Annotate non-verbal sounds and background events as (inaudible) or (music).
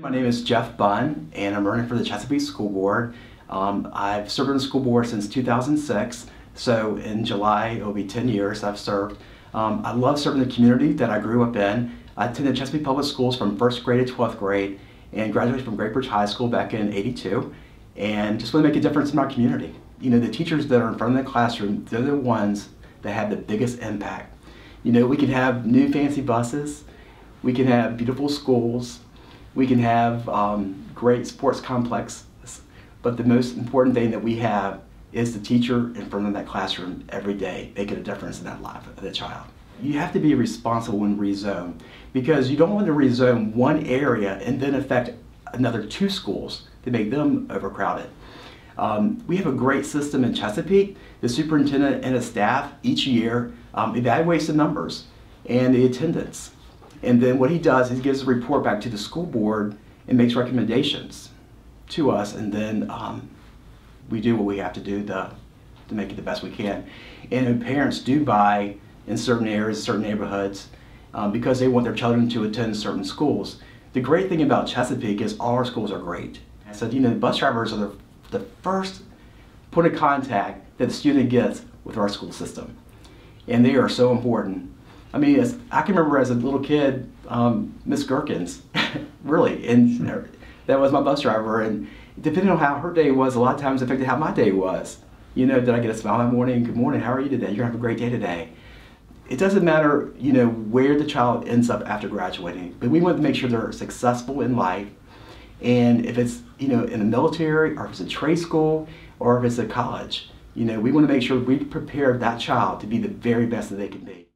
My name is Jeff Bunn, and I'm running for the Chesapeake School Board. Um, I've served on the school board since 2006, so in July it will be 10 years I've served. Um, I love serving the community that I grew up in. I attended Chesapeake Public Schools from first grade to 12th grade and graduated from Great Bridge High School back in 82 and just want to make a difference in our community. You know, the teachers that are in front of the classroom, they're the ones that have the biggest impact. You know, we can have new fancy buses, we can have beautiful schools, we can have um, great sports complexes, but the most important thing that we have is the teacher in front of that classroom every day making a difference in that life of the child. You have to be responsible when rezone because you don't want to rezone one area and then affect another two schools to make them overcrowded. Um, we have a great system in Chesapeake. The superintendent and his staff each year um, evaluates the numbers and the attendance. And then what he does is he gives a report back to the school board and makes recommendations to us, and then um, we do what we have to do to, to make it the best we can. And parents do buy in certain areas, certain neighborhoods, um, because they want their children to attend certain schools. The great thing about Chesapeake is all our schools are great. So, you know, the bus drivers are the, the first point of contact that the student gets with our school system. And they are so important. I mean, as, I can remember as a little kid, um, Miss Gherkins, (laughs) really, and sure. that was my bus driver. And depending on how her day was, a lot of times affected how my day was. You know, did I get a smile that morning? Good morning, how are you today? You're gonna have a great day today. It doesn't matter, you know, where the child ends up after graduating, but we want to make sure they're successful in life. And if it's, you know, in the military, or if it's a trade school, or if it's a college, you know, we want to make sure we prepare that child to be the very best that they can be.